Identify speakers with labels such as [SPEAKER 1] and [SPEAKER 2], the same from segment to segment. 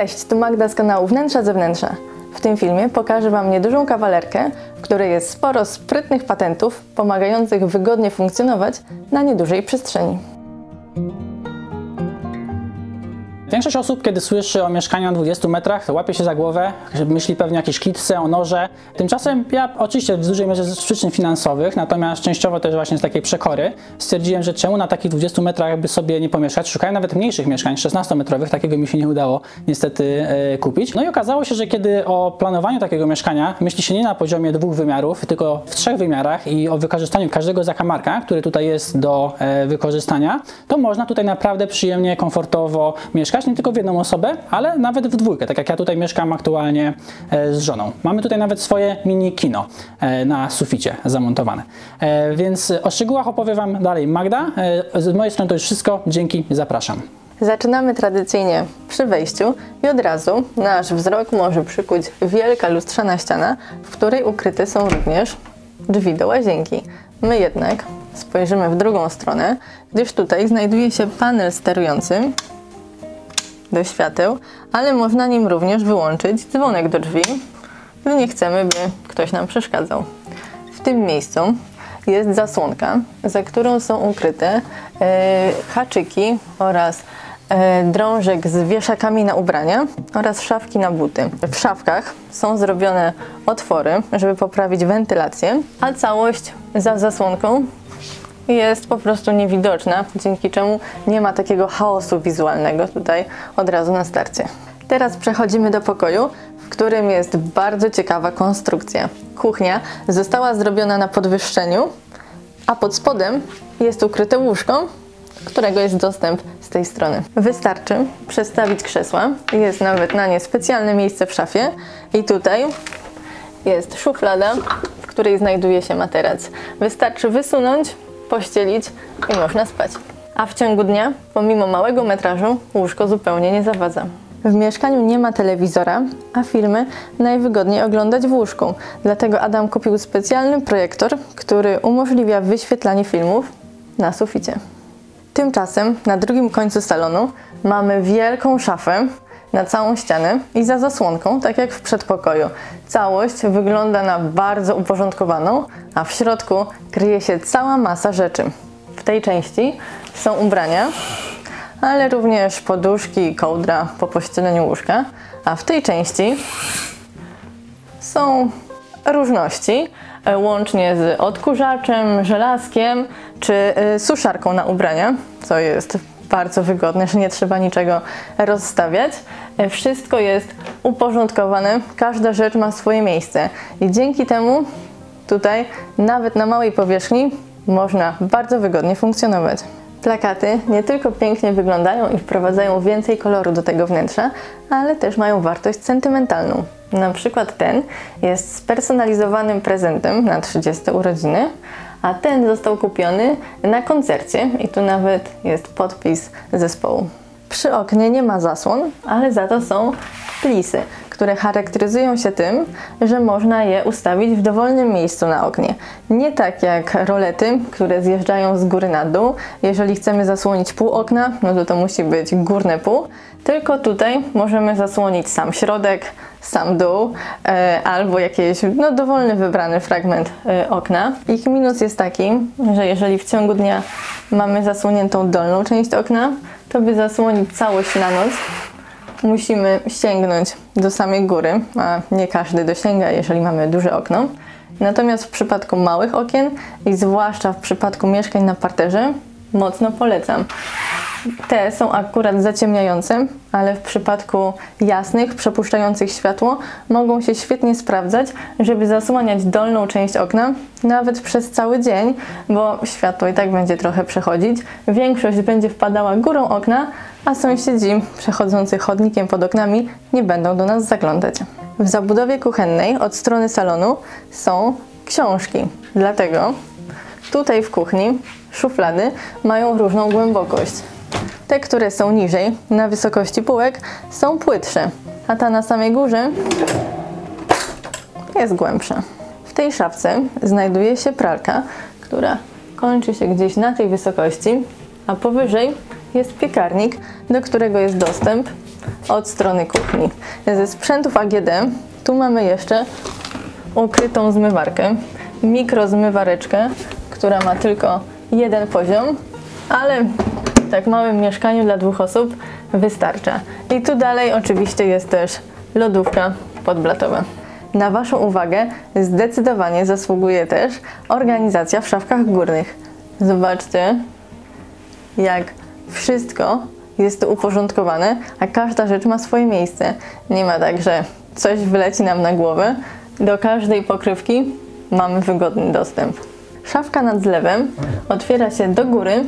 [SPEAKER 1] Cześć, tu Magda z kanału Wnętrza Zewnętrza. W tym filmie pokażę Wam niedużą kawalerkę, w której jest sporo sprytnych patentów pomagających wygodnie funkcjonować na niedużej przestrzeni.
[SPEAKER 2] Większość osób, kiedy słyszy o mieszkaniu na 20 metrach, to łapie się za głowę, myśli pewnie o jakiejś klitce, o noże. Tymczasem ja oczywiście w dużej mierze z przyczyn finansowych, natomiast częściowo też właśnie z takiej przekory, stwierdziłem, że czemu na takich 20 metrach by sobie nie pomieszkać. Szukałem nawet mniejszych mieszkań, 16-metrowych, takiego mi się nie udało niestety e, kupić. No i okazało się, że kiedy o planowaniu takiego mieszkania myśli się nie na poziomie dwóch wymiarów, tylko w trzech wymiarach i o wykorzystaniu każdego zakamarka, który tutaj jest do e, wykorzystania, to można tutaj naprawdę przyjemnie, komfortowo mieszkać mieszkać nie tylko w jedną osobę, ale nawet w dwójkę, tak jak ja tutaj mieszkam aktualnie e, z żoną. Mamy tutaj nawet swoje mini kino e, na suficie zamontowane. E, więc o szczegółach opowie Wam dalej Magda. Z mojej strony to już wszystko. Dzięki, zapraszam.
[SPEAKER 1] Zaczynamy tradycyjnie przy wejściu i od razu nasz wzrok może przykuć wielka lustrzana ściana, w której ukryte są również drzwi do łazienki. My jednak spojrzymy w drugą stronę, gdyż tutaj znajduje się panel sterujący, do świateł, ale można nim również wyłączyć dzwonek do drzwi, gdy nie chcemy, by ktoś nam przeszkadzał. W tym miejscu jest zasłonka, za którą są ukryte e, haczyki oraz e, drążek z wieszakami na ubrania oraz szafki na buty. W szafkach są zrobione otwory, żeby poprawić wentylację, a całość za zasłonką jest po prostu niewidoczna, dzięki czemu nie ma takiego chaosu wizualnego tutaj od razu na starcie. Teraz przechodzimy do pokoju, w którym jest bardzo ciekawa konstrukcja. Kuchnia została zrobiona na podwyższeniu, a pod spodem jest ukryte łóżko, którego jest dostęp z tej strony. Wystarczy przestawić krzesła, jest nawet na nie specjalne miejsce w szafie i tutaj jest szuflada, w której znajduje się materac. Wystarczy wysunąć pościelić i można spać. A w ciągu dnia, pomimo małego metrażu, łóżko zupełnie nie zawadza. W mieszkaniu nie ma telewizora, a filmy najwygodniej oglądać w łóżku. Dlatego Adam kupił specjalny projektor, który umożliwia wyświetlanie filmów na suficie. Tymczasem na drugim końcu salonu mamy wielką szafę, na całą ścianę i za zasłonką, tak jak w przedpokoju. Całość wygląda na bardzo uporządkowaną, a w środku kryje się cała masa rzeczy. W tej części są ubrania, ale również poduszki i kołdra po pościeleniu łóżka, a w tej części są różności, e, łącznie z odkurzaczem, żelazkiem czy e, suszarką na ubrania, co jest bardzo wygodne, że nie trzeba niczego rozstawiać. E, wszystko jest uporządkowane, każda rzecz ma swoje miejsce i dzięki temu tutaj nawet na małej powierzchni można bardzo wygodnie funkcjonować. Plakaty nie tylko pięknie wyglądają i wprowadzają więcej koloru do tego wnętrza, ale też mają wartość sentymentalną. Na przykład ten jest spersonalizowanym prezentem na 30 urodziny, a ten został kupiony na koncercie i tu nawet jest podpis zespołu. Przy oknie nie ma zasłon, ale za to są plisy, które charakteryzują się tym, że można je ustawić w dowolnym miejscu na oknie. Nie tak jak rolety, które zjeżdżają z góry na dół. Jeżeli chcemy zasłonić pół okna, no to to musi być górne pół, tylko tutaj możemy zasłonić sam środek, sam dół e, albo jakiś no, dowolny wybrany fragment e, okna. Ich minus jest taki, że jeżeli w ciągu dnia mamy zasłoniętą dolną część okna, to by zasłonić całość na noc musimy sięgnąć do samej góry, a nie każdy dosięga, jeżeli mamy duże okno. Natomiast w przypadku małych okien i zwłaszcza w przypadku mieszkań na parterze mocno polecam. Te są akurat zaciemniające, ale w przypadku jasnych, przepuszczających światło mogą się świetnie sprawdzać, żeby zasłaniać dolną część okna, nawet przez cały dzień, bo światło i tak będzie trochę przechodzić. Większość będzie wpadała górą okna, a sąsiedzi przechodzący chodnikiem pod oknami nie będą do nas zaglądać. W zabudowie kuchennej od strony salonu są książki, dlatego tutaj w kuchni szuflady mają różną głębokość. Te, które są niżej, na wysokości półek, są płytsze, a ta na samej górze jest głębsza. W tej szafce znajduje się pralka, która kończy się gdzieś na tej wysokości, a powyżej jest piekarnik, do którego jest dostęp od strony kuchni. Ze sprzętów AGD tu mamy jeszcze ukrytą zmywarkę, mikrozmywareczkę, która ma tylko jeden poziom, ale tak małym mieszkaniu dla dwóch osób wystarcza. I tu dalej oczywiście jest też lodówka podblatowa. Na Waszą uwagę zdecydowanie zasługuje też organizacja w szafkach górnych. Zobaczcie, jak wszystko jest tu uporządkowane, a każda rzecz ma swoje miejsce. Nie ma tak, że coś wyleci nam na głowę. Do każdej pokrywki mamy wygodny dostęp. Szafka nad zlewem otwiera się do góry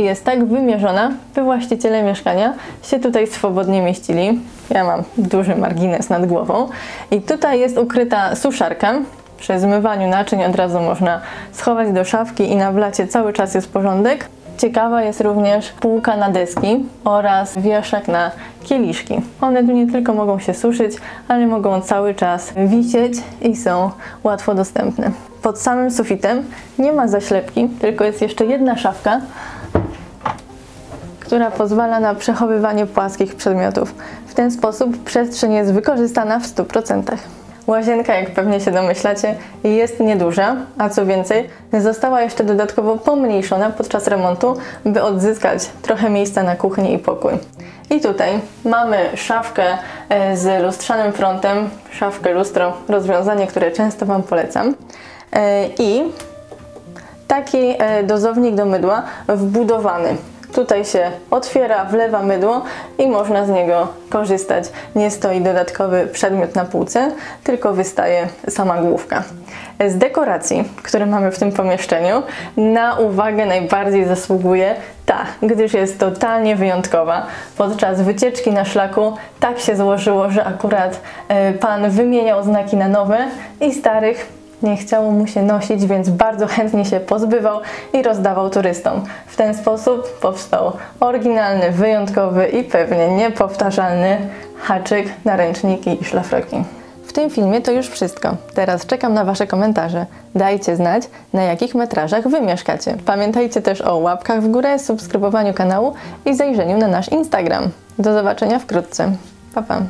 [SPEAKER 1] jest tak wymierzona, by właściciele mieszkania się tutaj swobodnie mieścili. Ja mam duży margines nad głową i tutaj jest ukryta suszarka. Przy zmywaniu naczyń od razu można schować do szafki i na blacie cały czas jest porządek. Ciekawa jest również półka na deski oraz wieszak na kieliszki. One tu nie tylko mogą się suszyć, ale mogą cały czas wisieć i są łatwo dostępne. Pod samym sufitem nie ma zaślepki, tylko jest jeszcze jedna szafka, która pozwala na przechowywanie płaskich przedmiotów. W ten sposób przestrzeń jest wykorzystana w 100%. Łazienka, jak pewnie się domyślacie, jest nieduża, a co więcej, została jeszcze dodatkowo pomniejszona podczas remontu, by odzyskać trochę miejsca na kuchni i pokój. I tutaj mamy szafkę e, z lustrzanym frontem, szafkę lustro, rozwiązanie, które często Wam polecam. E, I taki e, dozownik do mydła wbudowany. Tutaj się otwiera, wlewa mydło i można z niego korzystać. Nie stoi dodatkowy przedmiot na półce, tylko wystaje sama główka. Z dekoracji, które mamy w tym pomieszczeniu, na uwagę najbardziej zasługuje ta, gdyż jest totalnie wyjątkowa. Podczas wycieczki na szlaku tak się złożyło, że akurat e, pan wymieniał znaki na nowe i starych nie chciało mu się nosić, więc bardzo chętnie się pozbywał i rozdawał turystom. W ten sposób powstał oryginalny, wyjątkowy i pewnie niepowtarzalny haczyk na ręczniki i szlafroki. W tym filmie to już wszystko. Teraz czekam na Wasze komentarze. Dajcie znać, na jakich metrażach Wy mieszkacie. Pamiętajcie też o łapkach w górę, subskrybowaniu kanału i zajrzeniu na nasz Instagram. Do zobaczenia wkrótce. Pa, pa.